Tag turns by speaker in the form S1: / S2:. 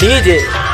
S1: DJ